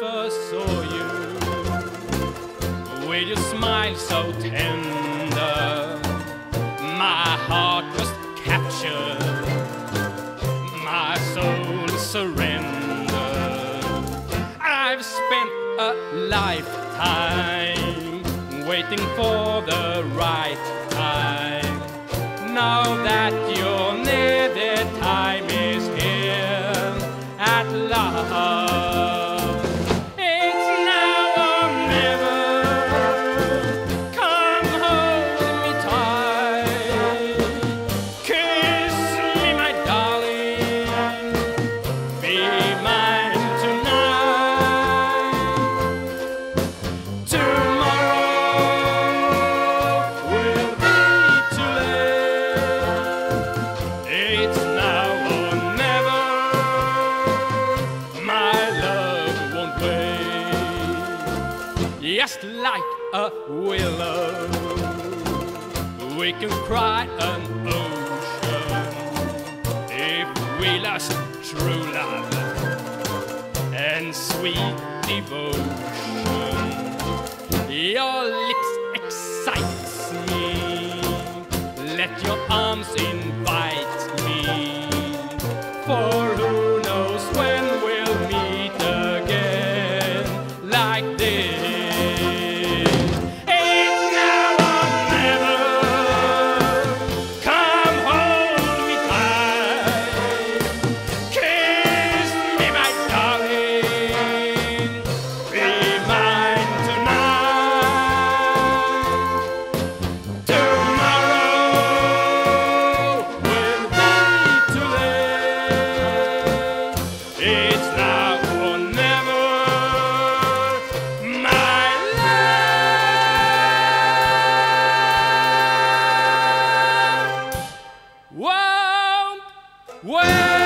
first saw you, with your smile so tender, my heart was captured, my soul surrendered. I've spent a lifetime waiting for the right time. Now that you're near, the time is here at last. Just like a willow, we can cry an ocean if we lost true love and sweet devotion. Your lips excites me. Let your arms invite me. For who knows when we'll meet again like this. Well.